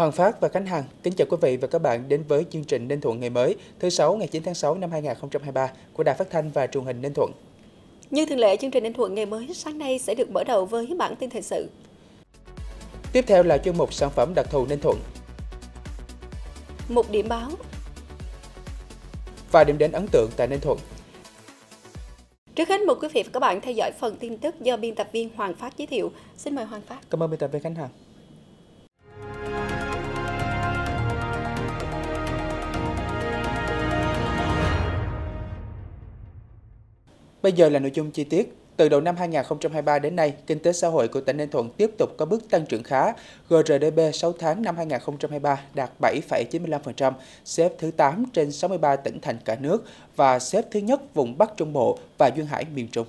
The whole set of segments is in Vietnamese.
Hoàng Phát và Khánh Hằng kính chào quý vị và các bạn đến với chương trình Ninh Thuận ngày mới thứ sáu ngày 9 tháng 6 năm 2023 của Đài Phát thanh và Truyền hình Ninh Thuận. Như thường lệ, chương trình Ninh Thuận ngày mới sáng nay sẽ được mở đầu với bản tin thời sự. Tiếp theo là chuyên mục sản phẩm đặc thù Ninh Thuận. Một điểm báo. Và điểm đến ấn tượng tại Ninh Thuận. Trước hết mời quý vị và các bạn theo dõi phần tin tức do biên tập viên Hoàng Phát giới thiệu. Xin mời Hoàng Phát. Cảm ơn biên tập viên Khánh Hằng. Bây giờ là nội dung chi tiết. Từ đầu năm 2023 đến nay, kinh tế xã hội của tỉnh Ninh Thuận tiếp tục có bước tăng trưởng khá. GRDP 6 tháng năm 2023 đạt 7,95%, xếp thứ 8 trên 63 tỉnh thành cả nước và xếp thứ nhất vùng Bắc Trung Bộ và Duyên Hải miền Trung.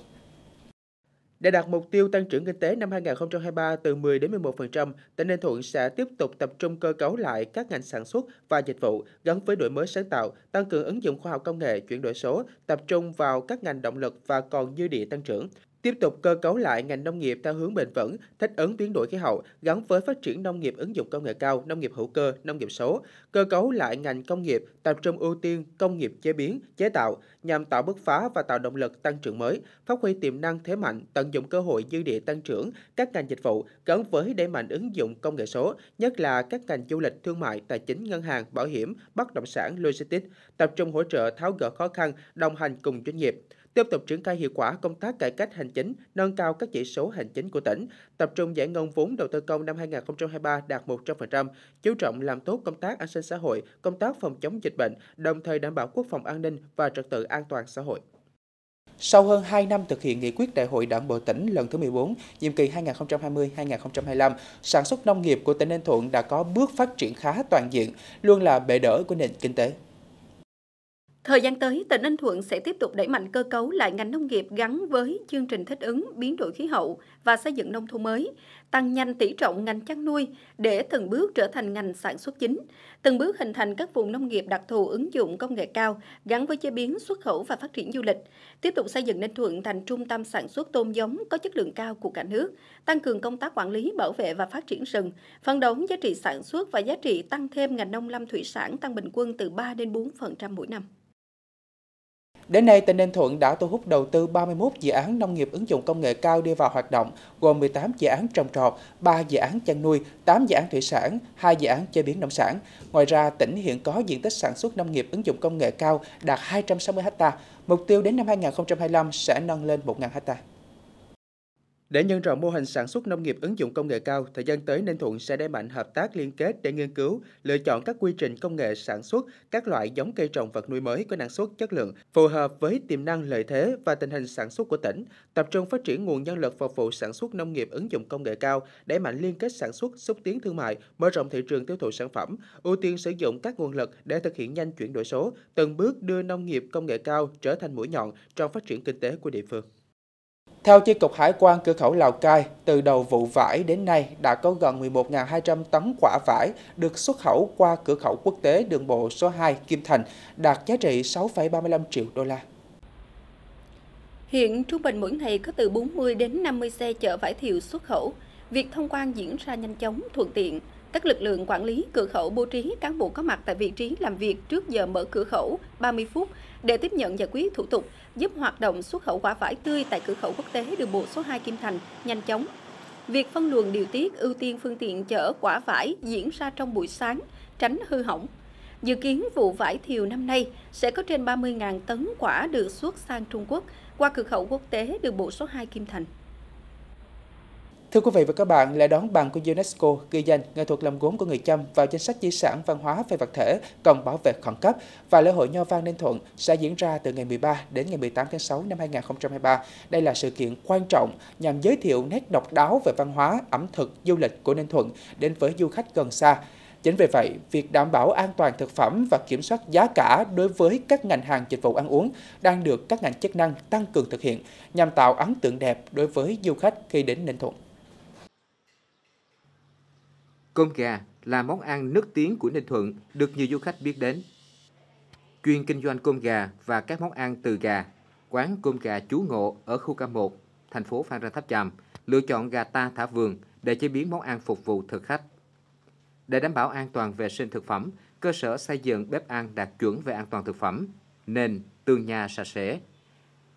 Để đạt mục tiêu tăng trưởng kinh tế năm 2023 từ 10 đến 11%, tỉnh Ninh Thuận sẽ tiếp tục tập trung cơ cấu lại các ngành sản xuất và dịch vụ gắn với đổi mới sáng tạo, tăng cường ứng dụng khoa học công nghệ, chuyển đổi số, tập trung vào các ngành động lực và còn dư địa tăng trưởng. Tiếp tục cơ cấu lại ngành nông nghiệp theo hướng bền vững, thích ứng biến đổi khí hậu, gắn với phát triển nông nghiệp ứng dụng công nghệ cao, nông nghiệp hữu cơ, nông nghiệp số. Cơ cấu lại ngành công nghiệp, tập trung ưu tiên công nghiệp chế biến, chế tạo, nhằm tạo bứt phá và tạo động lực tăng trưởng mới, phát huy tiềm năng thế mạnh, tận dụng cơ hội dư địa tăng trưởng các ngành dịch vụ gắn với đẩy mạnh ứng dụng công nghệ số, nhất là các ngành du lịch, thương mại, tài chính, ngân hàng, bảo hiểm, bất động sản, logistics, tập trung hỗ trợ tháo gỡ khó khăn, đồng hành cùng doanh nghiệp tiếp tục triển khai hiệu quả công tác cải cách hành chính, nâng cao các chỉ số hành chính của tỉnh, tập trung giải ngân vốn đầu tư công năm 2023 đạt 100%, chú trọng làm tốt công tác an sinh xã hội, công tác phòng chống dịch bệnh, đồng thời đảm bảo quốc phòng an ninh và trật tự an toàn xã hội. Sau hơn 2 năm thực hiện nghị quyết Đại hội Đảng bộ tỉnh lần thứ 14, nhiệm kỳ 2020-2025, sản xuất nông nghiệp của tỉnh Ninh Thuận đã có bước phát triển khá toàn diện, luôn là bệ đỡ của nền kinh tế. Thời gian tới, tỉnh Ninh Thuận sẽ tiếp tục đẩy mạnh cơ cấu lại ngành nông nghiệp gắn với chương trình thích ứng biến đổi khí hậu và xây dựng nông thôn mới, tăng nhanh tỷ trọng ngành chăn nuôi để từng bước trở thành ngành sản xuất chính, từng bước hình thành các vùng nông nghiệp đặc thù ứng dụng công nghệ cao gắn với chế biến xuất khẩu và phát triển du lịch, tiếp tục xây dựng Ninh Thuận thành trung tâm sản xuất tôm giống có chất lượng cao của cả nước, tăng cường công tác quản lý, bảo vệ và phát triển rừng, phấn đấu giá trị sản xuất và giá trị tăng thêm ngành nông lâm thủy sản tăng bình quân từ 3 đến 4% mỗi năm. Đến nay, tỉnh Ninh Thuận đã thu hút đầu tư 31 dự án nông nghiệp ứng dụng công nghệ cao đi vào hoạt động, gồm 18 dự án trồng trọt, 3 dự án chăn nuôi, 8 dự án thủy sản, 2 dự án chế biến nông sản. Ngoài ra, tỉnh hiện có diện tích sản xuất nông nghiệp ứng dụng công nghệ cao đạt 260 ha. Mục tiêu đến năm 2025 sẽ nâng lên 1.000 ha. Để nhân rộng mô hình sản xuất nông nghiệp ứng dụng công nghệ cao, thời gian tới Ninh Thuận sẽ đẩy mạnh hợp tác liên kết để nghiên cứu, lựa chọn các quy trình công nghệ sản xuất các loại giống cây trồng vật nuôi mới có năng suất chất lượng, phù hợp với tiềm năng lợi thế và tình hình sản xuất của tỉnh, tập trung phát triển nguồn nhân lực phục vụ sản xuất nông nghiệp ứng dụng công nghệ cao, đẩy mạnh liên kết sản xuất, xúc tiến thương mại, mở rộng thị trường tiêu thụ sản phẩm, ưu tiên sử dụng các nguồn lực để thực hiện nhanh chuyển đổi số, từng bước đưa nông nghiệp công nghệ cao trở thành mũi nhọn trong phát triển kinh tế của địa phương. Theo Chi cục Hải quan cửa khẩu Lào Cai, từ đầu vụ vải đến nay đã có gần 11.200 tấn quả vải được xuất khẩu qua cửa khẩu quốc tế đường bộ số 2 Kim Thành, đạt giá trị 6,35 triệu đô la. Hiện trung bình mỗi ngày có từ 40 đến 50 xe chở vải thiều xuất khẩu. Việc thông quan diễn ra nhanh chóng, thuận tiện. Các lực lượng quản lý cửa khẩu bố trí cán bộ có mặt tại vị trí làm việc trước giờ mở cửa khẩu 30 phút để tiếp nhận giải quyết thủ tục, giúp hoạt động xuất khẩu quả vải tươi tại cửa khẩu quốc tế đường bộ số 2 Kim Thành nhanh chóng. Việc phân luồng điều tiết ưu tiên phương tiện chở quả vải diễn ra trong buổi sáng, tránh hư hỏng. Dự kiến vụ vải thiều năm nay sẽ có trên 30.000 tấn quả được xuất sang Trung Quốc qua cửa khẩu quốc tế đường bộ số 2 Kim Thành. Thưa quý vị và các bạn, lễ đón bằng của UNESCO ghi danh nghệ thuật làm gốm của người Chăm vào danh sách di sản văn hóa phi vật thể cần bảo vệ khẩn cấp và lễ hội Nho Văn Ninh Thuận sẽ diễn ra từ ngày 13 đến ngày 18 tháng 6 năm 2023. Đây là sự kiện quan trọng nhằm giới thiệu nét độc đáo về văn hóa, ẩm thực, du lịch của Ninh Thuận đến với du khách gần xa. Chính vì vậy, việc đảm bảo an toàn thực phẩm và kiểm soát giá cả đối với các ngành hàng dịch vụ ăn uống đang được các ngành chức năng tăng cường thực hiện nhằm tạo ấn tượng đẹp đối với du khách khi đến Ninh Thuận. Cơm gà là món ăn nước tiếng của Ninh Thuận được nhiều du khách biết đến. Chuyên kinh doanh cơm gà và các món ăn từ gà, quán cơm gà Chú Ngộ ở khu K1, thành phố Phan Rang Tháp Chàm, lựa chọn gà ta thả vườn để chế biến món ăn phục vụ thực khách. Để đảm bảo an toàn vệ sinh thực phẩm, cơ sở xây dựng bếp ăn đạt chuẩn về an toàn thực phẩm, nền, tường nhà sạch sẽ.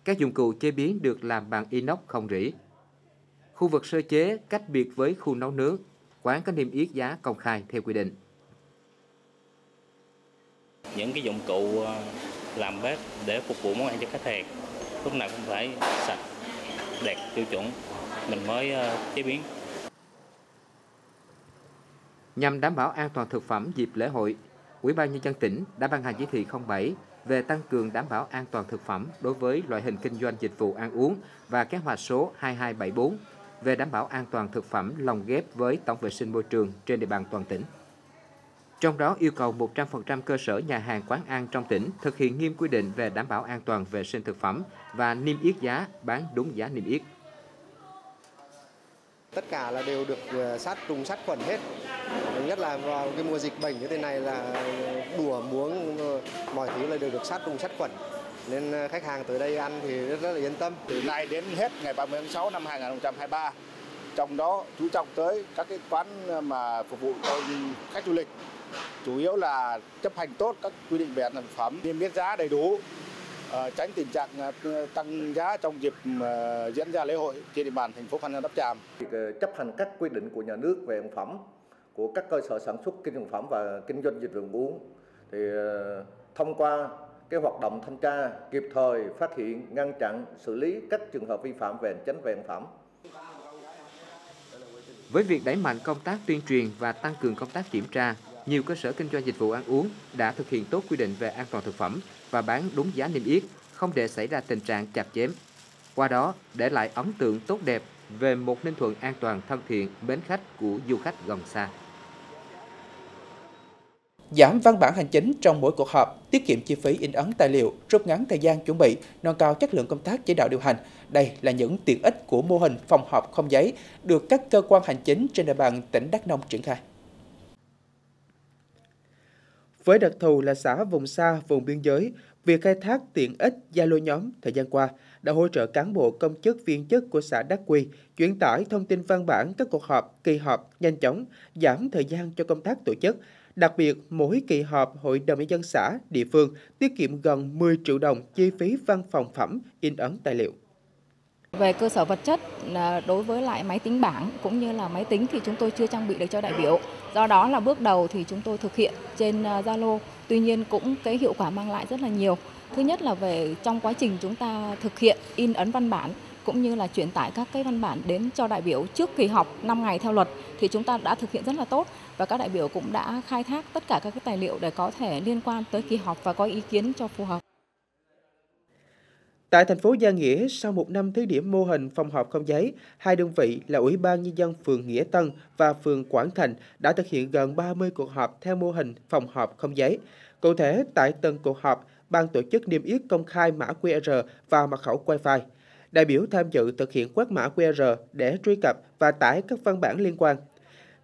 Các dụng cụ chế biến được làm bằng inox không rỉ. Khu vực sơ chế cách biệt với khu nấu nướng, quán có niêm yết giá công khai theo quy định. Những cái dụng cụ ờ, làm bếp để phục vụ món ăn cho khách hàng lúc nào cũng phải sạch, đẹp, tiêu chuẩn mình mới ờ, chế biến. Nhằm đảm bảo an toàn thực phẩm dịp lễ hội, Ủy ban nhân dân tỉnh đã ban hành chỉ thị 07 về tăng cường đảm bảo an toàn thực phẩm đối với loại hình kinh doanh dịch vụ ăn uống và kế hoạch số 2274 về đảm bảo an toàn thực phẩm, lồng ghép với tổng vệ sinh môi trường trên địa bàn toàn tỉnh. Trong đó, yêu cầu 100% cơ sở nhà hàng, quán ăn trong tỉnh thực hiện nghiêm quy định về đảm bảo an toàn vệ sinh thực phẩm và niêm yết giá, bán đúng giá niêm yết. Tất cả là đều được ờ, sát, trùng sát khuẩn hết. Nhất là vào cái mùa dịch bệnh như thế này là đùa muống, mọi thứ là đều được sát, trùng sát khuẩn nên ờ, khách hàng tới đây ăn thì rất, rất là yên tâm. Từ nay đến hết ngày 30 tháng 6 năm 2023, trong đó chú trọng tới các cái quán mà phục vụ cho khách du lịch chủ yếu là chấp hành tốt các quy định về an toàn thực phẩm, niêm yết giá đầy đủ, ờ, tránh tình trạng ờ, tăng giá trong dịp ờ, diễn ra lễ hội trên địa bàn thành phố Phan Rang Tháp Chàm. Chấp hành các quy định của nhà nước về thực phẩm của các cơ sở sản xuất kinh doanh phẩm và kinh doanh dịch vụ uống thì thông qua cái hoạt động thanh tra kịp thời phát hiện ngăn chặn xử lý các trường hợp vi phạm về chánh về phẩm với việc đẩy mạnh công tác tuyên truyền và tăng cường công tác kiểm tra, nhiều cơ sở kinh doanh dịch vụ ăn uống đã thực hiện tốt quy định về an toàn thực phẩm và bán đúng giá niêm yết, không để xảy ra tình trạng chặt chém. Qua đó, để lại ấn tượng tốt đẹp về một Ninh Thuận an toàn thân thiện, mến khách của du khách gần xa. Giảm văn bản hành chính trong mỗi cuộc họp, tiết kiệm chi phí in ấn tài liệu, rút ngắn thời gian chuẩn bị, nâng cao chất lượng công tác chỉ đạo điều hành. Đây là những tiện ích của mô hình phòng họp không giấy được các cơ quan hành chính trên địa bàn tỉnh Đắk Nông triển khai. Với đặc thù là xã vùng xa, vùng biên giới, việc khai thác tiện ích gia lô nhóm thời gian qua đã hỗ trợ cán bộ công chức viên chức của xã Đắc Quy chuyển tải thông tin văn bản các cuộc họp, kỳ họp nhanh chóng, giảm thời gian cho công tác tổ chức. Đặc biệt, mỗi kỳ họp Hội đồng nhân dân xã, địa phương tiết kiệm gần 10 triệu đồng chi phí văn phòng phẩm, in ấn tài liệu. Về cơ sở vật chất à, đối với lại máy tính bảng cũng như là máy tính thì chúng tôi chưa trang bị được cho đại biểu. Do đó là bước đầu thì chúng tôi thực hiện trên à, Zalo. Tuy nhiên cũng cái hiệu quả mang lại rất là nhiều. Thứ nhất là về trong quá trình chúng ta thực hiện in ấn văn bản cũng như là truyền tải các cái văn bản đến cho đại biểu trước kỳ họp 5 ngày theo luật thì chúng ta đã thực hiện rất là tốt và các đại biểu cũng đã khai thác tất cả các cái tài liệu để có thể liên quan tới kỳ họp và có ý kiến cho phù hợp. Tại thành phố Gia Nghĩa, sau một năm thí điểm mô hình phòng họp không giấy, hai đơn vị là Ủy ban Nhân dân phường Nghĩa Tân và phường Quảng Thành đã thực hiện gần 30 cuộc họp theo mô hình phòng họp không giấy. Cụ thể, tại từng cuộc họp, ban tổ chức niêm yết công khai mã QR và mật khẩu Wi-Fi. Đại biểu tham dự thực hiện quét mã QR để truy cập và tải các văn bản liên quan.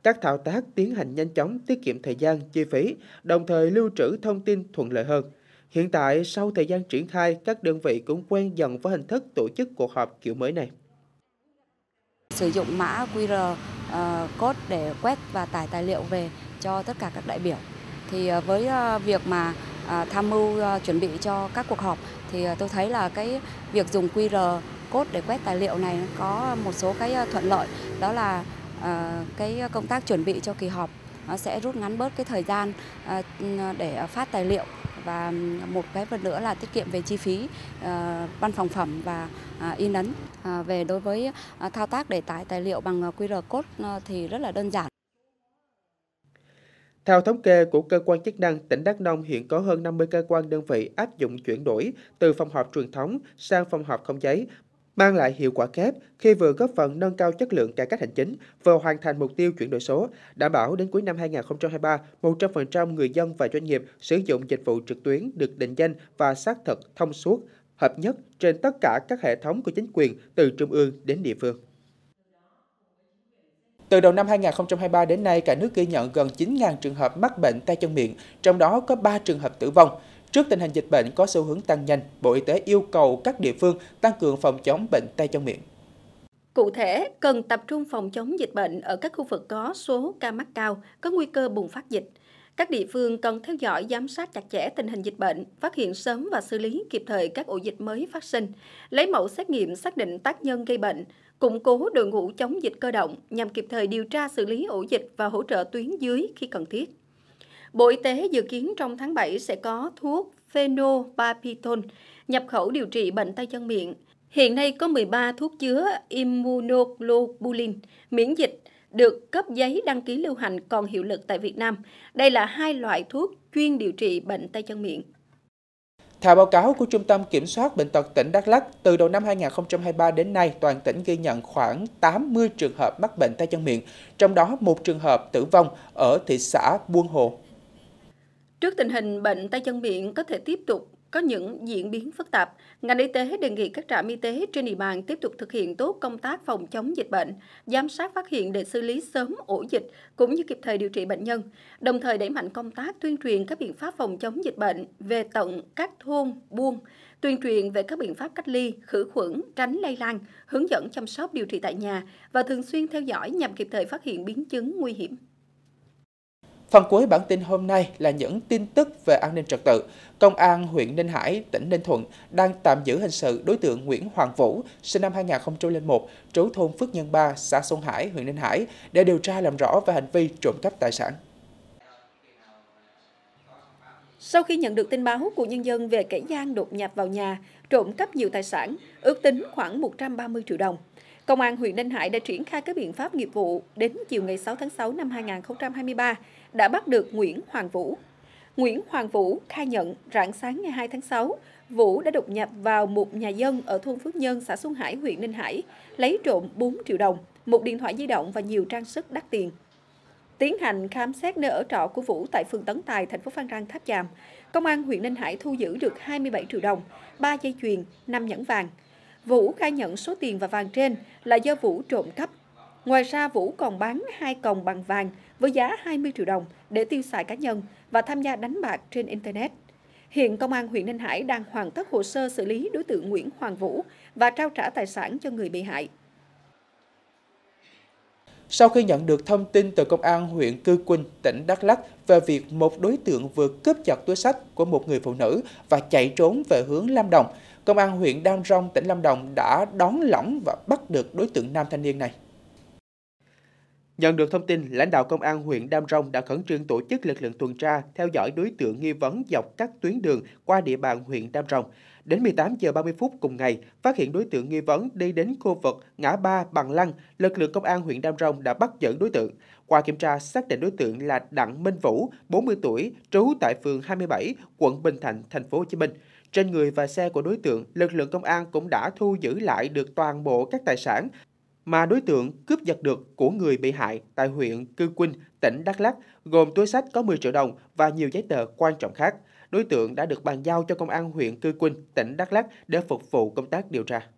Các thao tác tiến hành nhanh chóng, tiết kiệm thời gian, chi phí, đồng thời lưu trữ thông tin thuận lợi hơn. Hiện tại, sau thời gian triển khai, các đơn vị cũng quen dần với hình thức tổ chức cuộc họp kiểu mới này. Sử dụng mã QR uh, ờ, code để quét và tải tài liệu về cho tất cả các đại biểu. Thì uh, với uh, việc mà tham mưu chuẩn bị cho các cuộc họp thì à, tôi thấy là cái việc dùng QR code để quét tài liệu này có một số cái à, thuận lợi đó là à, cái công tác chuẩn bị cho kỳ họp sẽ rút ngắn bớt cái thời gian để phát tài liệu và một cái phần nữa là tiết kiệm về chi phí văn phòng phẩm và in ấn. Về đối với thao tác để tải tài liệu bằng QR code thì rất là đơn giản. Theo thống kê của cơ quan chức năng, tỉnh Đắk Nông hiện có hơn 50 cơ quan đơn vị áp dụng chuyển đổi từ phòng họp truyền thống sang phòng họp không giấy mang lại hiệu quả kép khi vừa góp phần nâng cao chất lượng cải cách hành chính, vừa hoàn thành mục tiêu chuyển đổi số, đảm bảo đến cuối năm 2023, 100% người dân và doanh nghiệp sử dụng dịch vụ trực tuyến được định danh và xác thực thông suốt, hợp nhất trên tất cả các hệ thống của chính quyền từ trung ương đến địa phương. Từ đầu năm 2023 đến nay, cả nước ghi nhận gần 9.000 trường hợp mắc bệnh tay chân miệng, trong đó có 3 trường hợp tử vong. Trước tình hình dịch bệnh có xu hướng tăng nhanh, Bộ Y tế yêu cầu các địa phương tăng cường phòng chống bệnh tay chân miệng. Cụ thể, cần tập trung phòng chống dịch bệnh ở các khu vực có số ca mắc cao, có nguy cơ bùng phát dịch. Các địa phương cần theo dõi giám sát chặt chẽ tình hình dịch bệnh, phát hiện sớm và xử lý kịp thời các ổ dịch mới phát sinh, lấy mẫu xét nghiệm xác định tác nhân gây bệnh, củng cố đội ngũ chống dịch cơ động nhằm kịp thời điều tra xử lý ổ dịch và hỗ trợ tuyến dưới khi cần thiết. Bộ Y tế dự kiến trong tháng 7 sẽ có thuốc phenobarbital nhập khẩu điều trị bệnh tay chân miệng. Hiện nay có 13 thuốc chứa immunoglobulin miễn dịch, được cấp giấy đăng ký lưu hành còn hiệu lực tại Việt Nam. Đây là hai loại thuốc chuyên điều trị bệnh tay chân miệng. Theo báo cáo của Trung tâm Kiểm soát Bệnh tật tỉnh Đắk Lắk, từ đầu năm 2023 đến nay, toàn tỉnh ghi nhận khoảng 80 trường hợp mắc bệnh tay chân miệng, trong đó một trường hợp tử vong ở thị xã Buôn Hồ. Trước tình hình bệnh tay chân miệng có thể tiếp tục có những diễn biến phức tạp, ngành y tế đề nghị các trạm y tế trên địa bàn tiếp tục thực hiện tốt công tác phòng chống dịch bệnh, giám sát phát hiện để xử lý sớm ổ dịch cũng như kịp thời điều trị bệnh nhân, đồng thời đẩy mạnh công tác tuyên truyền các biện pháp phòng chống dịch bệnh về tận các thôn, buôn, tuyên truyền về các biện pháp cách ly, khử khuẩn, tránh lây lan, hướng dẫn chăm sóc điều trị tại nhà và thường xuyên theo dõi nhằm kịp thời phát hiện biến chứng nguy hiểm. Phần cuối bản tin hôm nay là những tin tức về an ninh trật tự. Công an huyện Ninh Hải, tỉnh Ninh Thuận đang tạm giữ hình sự đối tượng Nguyễn Hoàng Vũ, sinh năm 2001, trú thôn Phước Nhân 3, xã Xuân Hải, huyện Ninh Hải, để điều tra làm rõ về hành vi trộm cắp tài sản. Sau khi nhận được tin báo của nhân dân về kẻ gian đột nhập vào nhà, trộm cắp nhiều tài sản, ước tính khoảng 130 triệu đồng, Công an huyện Ninh Hải đã triển khai các biện pháp nghiệp vụ đến chiều ngày 6 tháng 6 năm 2023 đã bắt được Nguyễn Hoàng Vũ. Nguyễn Hoàng Vũ khai nhận rạng sáng ngày 2 tháng 6, Vũ đã đột nhập vào một nhà dân ở thôn Phước Nhân, xã Xuân Hải, huyện Ninh Hải, lấy trộm 4 triệu đồng, một điện thoại di động và nhiều trang sức đắt tiền. Tiến hành khám xét nơi ở trọ của Vũ tại phường Tấn Tài, thành phố Phan Rang, Tháp Chàm, Công an huyện Ninh Hải thu giữ được 27 triệu đồng, 3 dây chuyền, 5 nhẫn vàng. Vũ khai nhận số tiền và vàng trên là do Vũ trộm cắp. Ngoài ra, Vũ còn bán hai còng bằng vàng với giá 20 triệu đồng để tiêu xài cá nhân và tham gia đánh bạc trên Internet. Hiện Công an huyện Ninh Hải đang hoàn tất hồ sơ xử lý đối tượng Nguyễn Hoàng Vũ và trao trả tài sản cho người bị hại. Sau khi nhận được thông tin từ Công an huyện Cư Quynh, tỉnh Đắk Lắk về việc một đối tượng vừa cướp giật túi sách của một người phụ nữ và chạy trốn về hướng Lam Đồng, Công an huyện Đam Rông, tỉnh Lâm Đồng đã đón lỏng và bắt được đối tượng nam thanh niên này. Nhận được thông tin, lãnh đạo công an huyện Đam Rông đã khẩn trương tổ chức lực lượng tuần tra theo dõi đối tượng nghi vấn dọc các tuyến đường qua địa bàn huyện Đam Rông. Đến 18 giờ 30 phút cùng ngày, phát hiện đối tượng nghi vấn đi đến khu vực ngã ba Bằng Lăng, lực lượng công an huyện Đam Rông đã bắt giữ đối tượng. Qua kiểm tra, xác định đối tượng là Đặng Minh Vũ, 40 tuổi, trú tại phường 27, quận Bình Thạnh, thành phố Hồ Chí Minh. Trên người và xe của đối tượng, lực lượng công an cũng đã thu giữ lại được toàn bộ các tài sản mà đối tượng cướp giật được của người bị hại tại huyện Cư Quynh, tỉnh Đắk Lắk, gồm túi sách có 10 triệu đồng và nhiều giấy tờ quan trọng khác. Đối tượng đã được bàn giao cho công an huyện Cư Quynh, tỉnh Đắk Lắk để phục vụ công tác điều tra.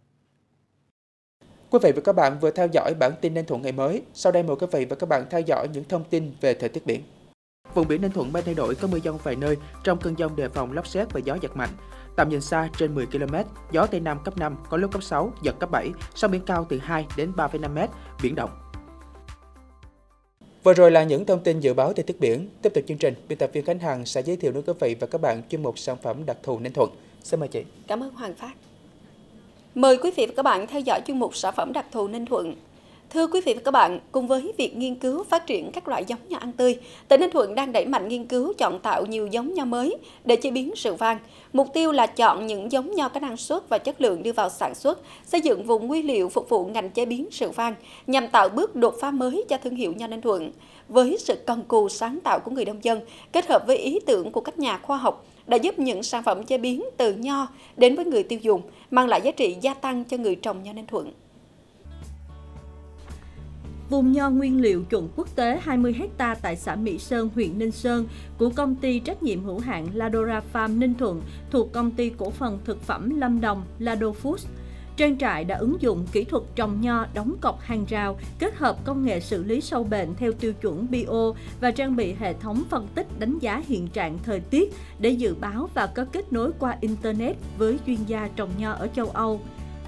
Quý vị và các bạn vừa theo dõi bản tin Ninh Thuận ngày mới. Sau đây mời quý vị và các bạn theo dõi những thông tin về thời tiết biển. Vùng biển Ninh Thuận mây thay đổi có mưa dông vài nơi, trong cơn dông đề phòng lốc xét và gió giật mạnh. Tầm nhìn xa trên 10 km, gió Tây Nam cấp 5, có lúc cấp 6, giật cấp 7, sóng biển cao từ 2 đến 3,5 m, biển động. Vừa rồi là những thông tin dự báo thời tiết biển. Tiếp tục chương trình, biên tập viên Khánh Hằng sẽ giới thiệu đến quý vị và các bạn chuyên mục sản phẩm đặc thù Ninh Thuận. Xin mời chị. Cảm ơn Hoàng Phát. Mời quý vị và các bạn theo dõi chuyên mục sản phẩm đặc thù Ninh Thuận. Thưa quý vị và các bạn, cùng với việc nghiên cứu phát triển các loại giống nho ăn tươi, tỉnh Ninh Thuận đang đẩy mạnh nghiên cứu chọn tạo nhiều giống nho mới để chế biến rượu vang. Mục tiêu là chọn những giống nho có năng suất và chất lượng đưa vào sản xuất, xây dựng vùng nguyên liệu phục vụ ngành chế biến rượu vang nhằm tạo bước đột phá mới cho thương hiệu nho Ninh Thuận. Với sự cần cù sáng tạo của người nông dân, kết hợp với ý tưởng của các nhà khoa học, đã giúp những sản phẩm chế biến từ nho đến với người tiêu dùng, mang lại giá trị gia tăng cho người trồng nho Ninh Thuận. Vùng nho nguyên liệu chuẩn quốc tế 20 ha tại xã Mỹ Sơn, huyện Ninh Sơn của công ty trách nhiệm hữu hạn Ladora Farm Ninh Thuận thuộc công ty cổ phần thực phẩm Lâm Đồng Lado Foods. Trang trại đã ứng dụng kỹ thuật trồng nho đóng cọc hàng rào, kết hợp công nghệ xử lý sâu bệnh theo tiêu chuẩn bio và trang bị hệ thống phân tích đánh giá hiện trạng thời tiết để dự báo và có kết nối qua Internet với chuyên gia trồng nho ở châu Âu.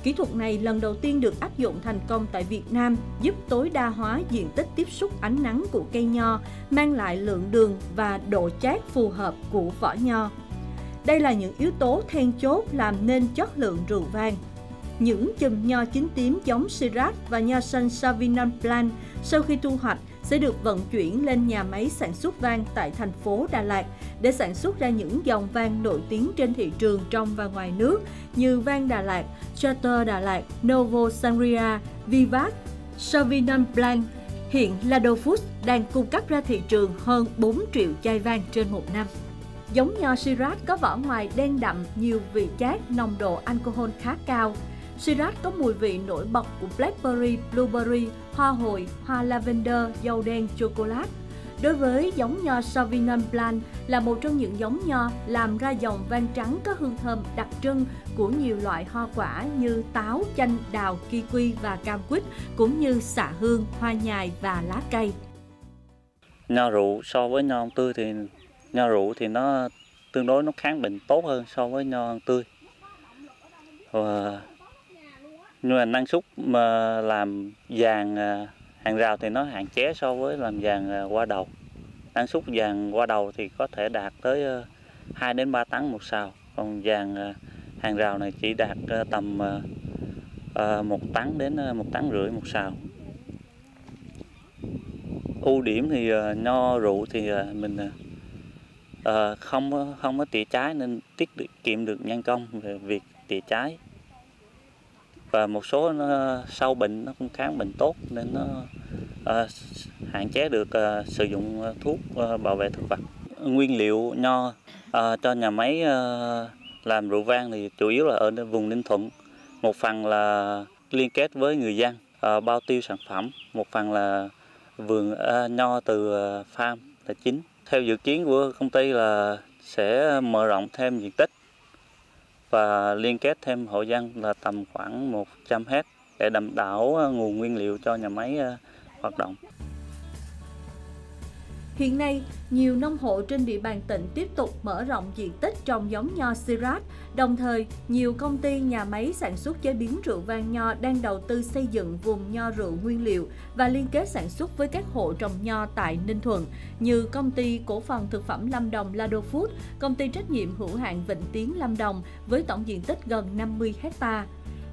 Kỹ thuật này lần đầu tiên được áp dụng thành công tại Việt Nam, giúp tối đa hóa diện tích tiếp xúc ánh nắng của cây nho, mang lại lượng đường và độ chát phù hợp của vỏ nho. Đây là những yếu tố then chốt làm nên chất lượng rượu vang. Những chùm nho chín tím giống Syrah và nho xanh Sauvignon Blanc sau khi thu hoạch sẽ được vận chuyển lên nhà máy sản xuất vang tại thành phố Đà Lạt để sản xuất ra những dòng vang nổi tiếng trên thị trường trong và ngoài nước như vang Đà Lạt, Chateau Đà Lạt, Novo Sangria, Vivat, Sauvignon Blanc. Hiện Lado Foods đang cung cấp ra thị trường hơn 4 triệu chai vang trên một năm. Giống nho Shiraz có vỏ ngoài đen đậm, nhiều vị chát, nồng độ alcohol khá cao. Shiraz có mùi vị nổi bật của blackberry, blueberry, hoa hồi, hoa lavender, dâu đen, chocolate. Đối với giống nho Sauvignon Blanc là một trong những giống nho làm ra dòng vang trắng có hương thơm đặc trưng của nhiều loại hoa quả như táo, chanh, đào, kiwi và cam quýt, cũng như xạ hương, hoa nhài và lá cây. Nho rượu so với nho tươi thì nho rượu thì nó tương đối nó kháng bệnh tốt hơn so với nho tươi. Và nhưng mà năng suất mà làm vàng à, hàng rào thì nó hạn chế so với làm vàng à, qua đầu. Năng suất vàng qua đầu thì có thể đạt tới à, 2 đến 3 tấn một sào. Còn vàng hàng rào này chỉ đạt tầm một tấn đến một tấn rưỡi một sào. Ưu điểm thì nho rượu thì mình không không có tỉa trái nên tiết kiệm được nhân công về việc tỉa trái và một số nó sâu bệnh nó cũng kháng bệnh tốt nên nó uh, hạn chế được uh, sử dụng thuốc uh, bảo vệ thực vật. Nguyên liệu nho uh, cho nhà máy uh, làm rượu vang thì chủ yếu là ở vùng Ninh Thuận. Một phần là liên kết với người dân uh, bao tiêu sản phẩm. Một phần là vườn uh, nho từ uh, farm là chính. Theo dự kiến của công ty là sẽ mở rộng thêm diện tích và liên kết thêm hộ dân là tầm khoảng 100 hectare để đảm bảo ờ, nguồn nguyên liệu cho nhà máy ờ, hoạt động. Hiện nay, nhiều nông hộ trên địa bàn tỉnh tiếp tục mở rộng diện tích trồng giống nho Syrah. Đồng thời, nhiều công ty nhà máy sản xuất chế biến rượu vang nho đang đầu tư xây dựng vùng nho rượu nguyên liệu và liên kết sản xuất với các hộ trồng nho tại Ninh Thuận như công ty cổ phần thực phẩm Lâm Đồng Lado Food, công ty trách nhiệm hữu hạn Vịnh Tiến Lâm Đồng với tổng diện tích gần 50 hectare.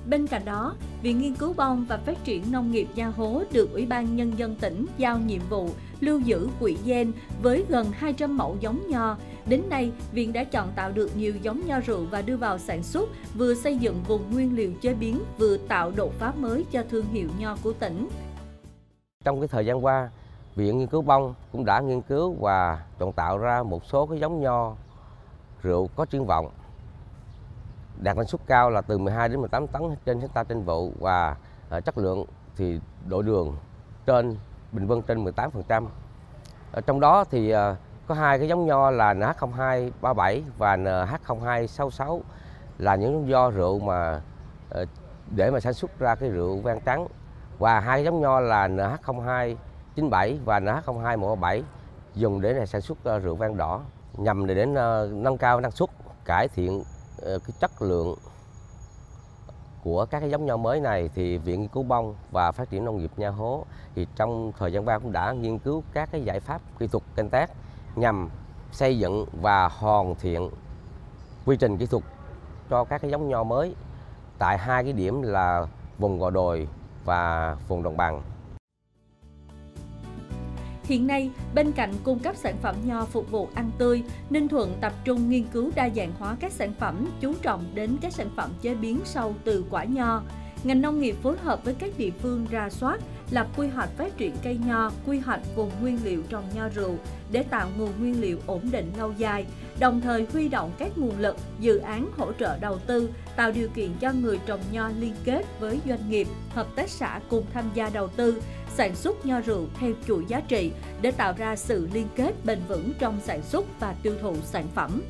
Bên cạnh đó, Viện Nghiên cứu bông và Phát triển Nông nghiệp Gia Hố được Ủy ban Nhân dân tỉnh giao nhiệm vụ lưu giữ quỹ gen với gần 200 mẫu giống nho. Đến nay, Viện đã chọn tạo được nhiều giống nho rượu và đưa vào sản xuất, vừa xây dựng vùng nguyên liệu chế biến, vừa tạo đột phá mới cho thương hiệu nho của tỉnh. Trong cái thời gian qua, Viện Nghiên cứu bông cũng đã nghiên cứu và chọn tạo ra một số cái giống nho rượu có triển vọng đạt năng suất cao là từ 12 đến 18 tấn trên hecta trên vụ và ờ, chất lượng thì độ đường trên bình quân trên 18%. Ở trong đó thì ờ, có hai cái giống nho là NH0237 và NH0266 là những do rượu mà ờ, để mà sản xuất ra cái rượu vang trắng và hai cái giống nho là NH0297 và NH0217 dùng để này sản xuất ờ, rượu vang đỏ, nhằm để đến nâng cao năng suất, cải thiện cái chất lượng của các cái giống nho mới này thì Viện Nghiên cứu bông và Phát triển Nông nghiệp Nha Hố thì trong thời gian qua cũng đã nghiên cứu các cái giải pháp kỹ thuật canh tác nhằm xây dựng và hoàn thiện quy trình kỹ thuật cho các cái giống nho mới tại hai cái điểm là vùng gò đồi và vùng đồng bằng. Hiện nay, bên cạnh cung cấp sản phẩm nho phục vụ ăn tươi, Ninh Thuận tập trung nghiên cứu đa dạng hóa các sản phẩm, chú trọng đến các sản phẩm chế biến sâu từ quả nho. Ngành nông nghiệp phối hợp với các địa phương ra soát, lập quy hoạch phát triển cây nho, quy hoạch vùng nguyên liệu trồng nho rượu để tạo nguồn nguyên liệu ổn định lâu dài, đồng thời huy động các nguồn lực, dự án hỗ trợ đầu tư, tạo điều kiện cho người trồng nho liên kết với doanh nghiệp, hợp tác xã cùng tham gia đầu tư, sản xuất nho rượu theo chuỗi giá trị để tạo ra sự liên kết bền vững trong sản xuất và tiêu thụ sản phẩm.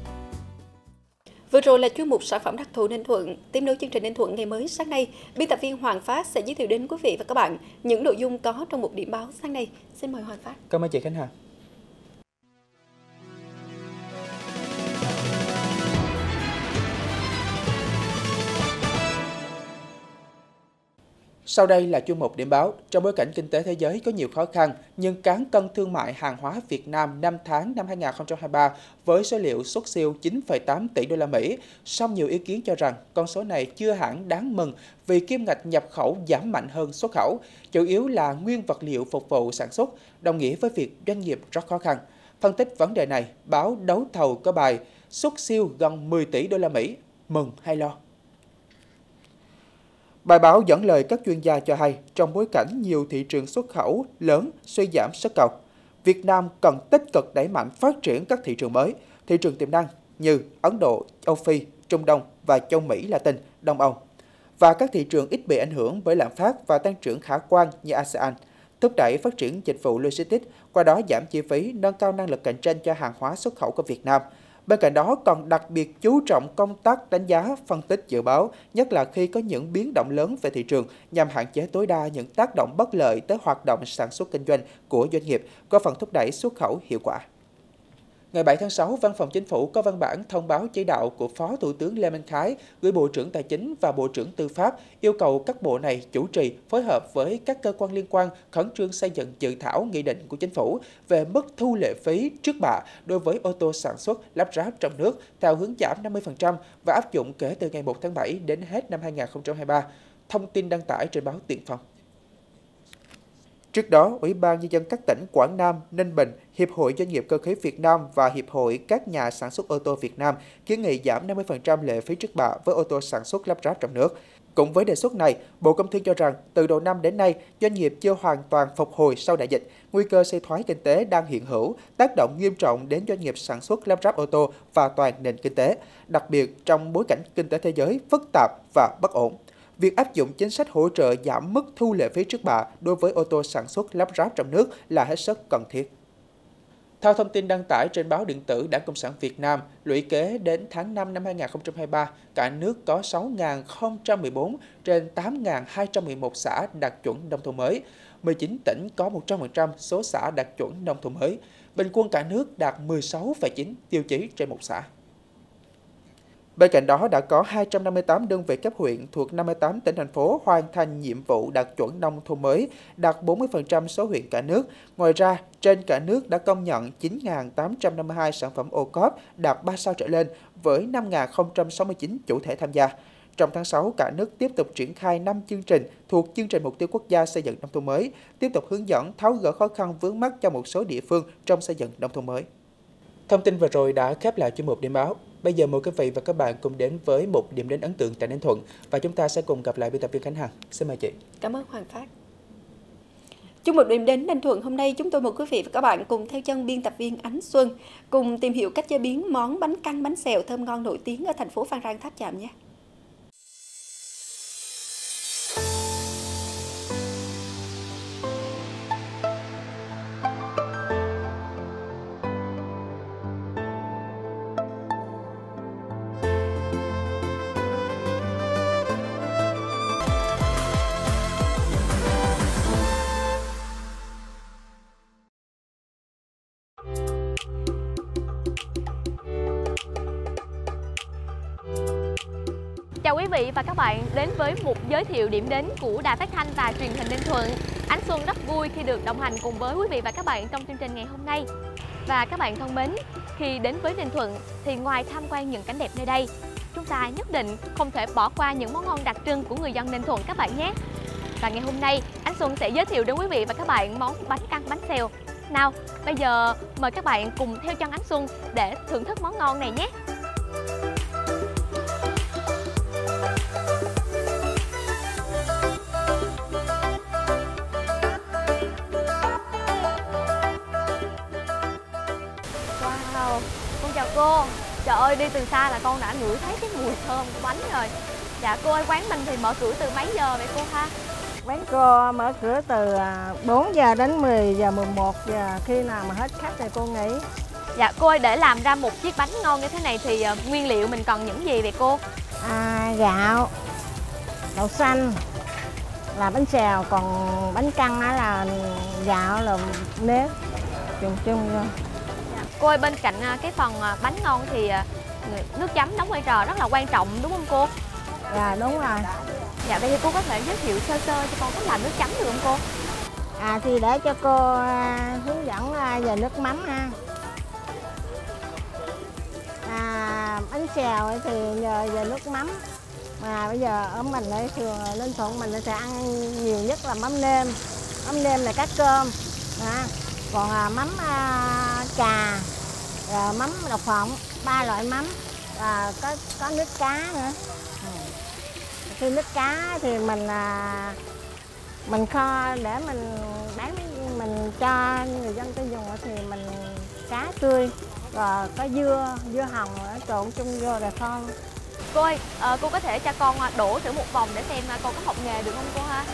Vừa rồi là chuyên mục sản phẩm đặc thù Ninh Thuận. Tiếp nối chương trình Ninh Thuận ngày mới sáng nay, biên tập viên Hoàng Phát sẽ giới thiệu đến quý vị và các bạn những nội dung có trong một điểm báo sáng nay. Xin mời Hoàng Phát. Cảm ơn chị Khánh Hà. Sau đây là chuyên mục điểm báo. Trong bối cảnh kinh tế thế giới có nhiều khó khăn, nhưng cán cân thương mại hàng hóa Việt Nam 5 tháng năm 2023 với số liệu xuất siêu 9,8 tỷ đô la Mỹ, song nhiều ý kiến cho rằng con số này chưa hẳn đáng mừng vì kim ngạch nhập khẩu giảm mạnh hơn xuất khẩu, chủ yếu là nguyên vật liệu phục vụ sản xuất, đồng nghĩa với việc doanh nghiệp rất khó khăn. Phân tích vấn đề này, báo đấu thầu có bài xuất siêu gần 10 tỷ đô la Mỹ, mừng hay lo? Bài báo dẫn lời các chuyên gia cho hay, trong bối cảnh nhiều thị trường xuất khẩu lớn suy giảm sức cầu, Việt Nam cần tích cực đẩy mạnh phát triển các thị trường mới, thị trường tiềm năng như Ấn Độ, Âu Phi, Trung Đông và châu Mỹ Latin, Đông Âu, và các thị trường ít bị ảnh hưởng bởi lạm phát và tăng trưởng khả quan như ASEAN, thúc đẩy phát triển dịch vụ logistics, qua đó giảm chi phí, nâng cao năng lực cạnh tranh cho hàng hóa xuất khẩu của Việt Nam – Bên cạnh đó còn đặc biệt chú trọng công tác đánh giá, phân tích dự báo, nhất là khi có những biến động lớn về thị trường nhằm hạn chế tối đa những tác động bất lợi tới hoạt động sản xuất kinh doanh của doanh nghiệp, có phần thúc đẩy xuất khẩu hiệu quả. Ngày 7 tháng 6, Văn phòng Chính phủ có văn bản thông báo chỉ đạo của Phó Thủ tướng Lê Minh Khái gửi Bộ trưởng Tài chính và Bộ trưởng Tư pháp yêu cầu các bộ này chủ trì phối hợp với các cơ quan liên quan khẩn trương xây dựng dự thảo nghị định của Chính phủ về mức thu lệ phí trước bạ đối với ô tô sản xuất lắp ráp trong nước theo hướng giảm 50% và áp dụng kể từ ngày 1 tháng 7 đến hết năm 2023. Thông tin đăng tải trên báo Tiền Phong. Trước đó, Ủy ban Nhân dân các tỉnh Quảng Nam, Ninh Bình, Hiệp hội Doanh nghiệp Cơ khí Việt Nam và Hiệp hội các nhà sản xuất ô tô Việt Nam kiến nghị giảm 50% lệ phí trước bạ với ô tô sản xuất lắp ráp trong nước. Cũng với đề xuất này, Bộ Công Thương cho rằng từ đầu năm đến nay, doanh nghiệp chưa hoàn toàn phục hồi sau đại dịch, nguy cơ suy thoái kinh tế đang hiện hữu, tác động nghiêm trọng đến doanh nghiệp sản xuất lắp ráp ô tô và toàn nền kinh tế, đặc biệt trong bối cảnh kinh tế thế giới phức tạp và bất ổn việc áp dụng chính sách hỗ trợ giảm mức thu lệ phí trước bạ đối với ô tô sản xuất lắp ráp trong nước là hết sức cần thiết. Theo thông tin đăng tải trên báo điện tử Đảng Cộng sản Việt Nam, lũy kế đến tháng 5 năm 2023, cả nước có 6.014 trên 8.211 xã đạt chuẩn nông thôn mới, 19 tỉnh có 100% số xã đạt chuẩn nông thôn mới. Bình quân cả nước đạt 16,9 tiêu chí trên một xã. Bên cạnh đó đã có 258 đơn vị cấp huyện thuộc 58 tỉnh thành phố hoàn thành nhiệm vụ đạt chuẩn nông thôn mới, đạt 40% số huyện cả nước. Ngoài ra, trên cả nước đã công nhận 9.852 sản phẩm ô cóp đạt 3 sao trở lên với 5.069 chủ thể tham gia. Trong tháng 6, cả nước tiếp tục triển khai 5 chương trình thuộc chương trình mục tiêu quốc gia xây dựng nông thôn mới, tiếp tục hướng dẫn tháo gỡ khó khăn vướng mắt cho một số địa phương trong xây dựng nông thôn mới. Thông tin vừa rồi đã khép lại chuyên mục điểm báo. Bây giờ mời quý vị và các bạn cùng đến với một điểm đến ấn tượng tại Ninh Thuận và chúng ta sẽ cùng gặp lại biên tập viên Khánh Hằng. Xin mời chị. Cảm ơn Hoàng Phát. Chung một điểm đến Ninh Thuận hôm nay, chúng tôi mời quý vị và các bạn cùng theo chân biên tập viên Ánh Xuân cùng tìm hiểu cách chế biến món bánh căn bánh xèo thơm ngon nổi tiếng ở thành phố Phan Rang Tháp Chàm nhé. Chào quý vị và các bạn đến với một giới thiệu điểm đến của Đài Phát thanh và Truyền hình Ninh Thuận. Ánh Xuân rất vui khi được đồng hành cùng với quý vị và các bạn trong chương trình ngày hôm nay. Và các bạn thân mến, khi đến với Ninh Thuận thì ngoài tham quan những cảnh đẹp nơi đây, chúng ta nhất định không thể bỏ qua những món ngon đặc trưng của người dân Ninh Thuận các bạn nhé. Và ngày hôm nay, Ánh Xuân sẽ giới thiệu đến quý vị và các bạn món bánh căn bánh xèo. Nào, bây giờ mời các bạn cùng theo chân Ánh Xuân để thưởng thức món ngon này nhé. Ơi đi từ xa là con đã ngửi thấy cái mùi thơm của bánh rồi. Dạ cô ơi quán mình thì mở cửa từ mấy giờ vậy cô ha? Quán cô mở cửa từ 4 à, giờ đến 10 giờ 11 giờ Khi nào mà hết khách thì cô nghỉ. Dạ cô ơi để làm ra một chiếc bánh ngon như thế này thì uh, nguyên liệu mình cần những gì vậy cô? À, gạo, đậu xanh là bánh xèo còn bánh căn á là gạo là nếp chung chung thôi Cô ơi bên cạnh à, cái phần à, bánh ngon thì nước chấm đóng vai trò rất là quan trọng đúng không cô? Dạ đúng rồi Dạ vậy thì cô có thể giới thiệu sơ sơ cho con cách làm nước chấm được không cô? À thì để cho cô à, hướng dẫn à, về nước mắm ha. À, bánh xèo ấy thì nhờ về nước mắm mà bây giờ ở mình ở thường ninh thuận mình sẽ ăn nhiều nhất là mắm nêm mắm nêm là cá cơm à, còn à, mắm à, cà rồi mắm đậu phộng ba loại mắm. Và có có nước cá nữa. Ừ. Khi nước cá thì mình à, mình kho để mình bán mình cho người dân tiêu dùng thì mình cá tươi. Và có dưa dưa hồng trộn chung vô rồi kho. Cô ơi, ờ, cô có thể cho con à, đổ thử một vòng để xem à, con có học nghề được không cô ha?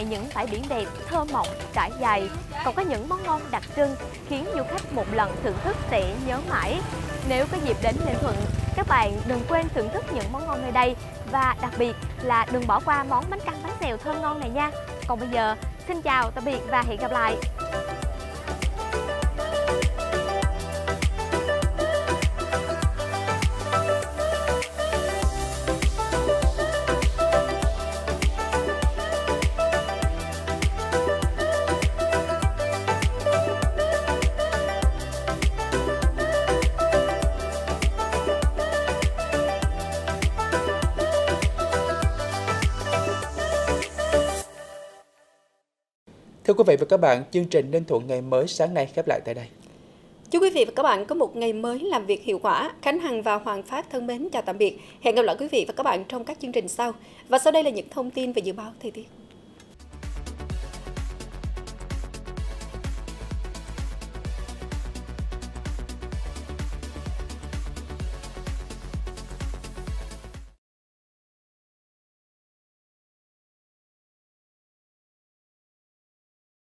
Ngoài những bãi biển đẹp, thơ mộng, trải dài, còn có những món ngon đặc trưng khiến du khách một lần thưởng thức sẽ nhớ mãi. Nếu có dịp đến Ninh Thuận, các bạn đừng quên thưởng thức những món ngon nơi đây và đặc biệt là đừng bỏ qua món bánh căn bánh xèo thơm ngon này nha. Còn bây giờ, xin chào, tạm biệt và hẹn gặp lại. Quý vị và các bạn, chương trình Ninh Thuận ngày mới sáng nay khép lại tại đây. Chúc quý vị và các bạn có một ngày mới làm việc hiệu quả. Khánh Hằng và Hoàng Phát thân mến chào tạm biệt. Hẹn gặp lại quý vị và các bạn trong các chương trình sau. Và sau đây là những thông tin về dự báo thời tiết.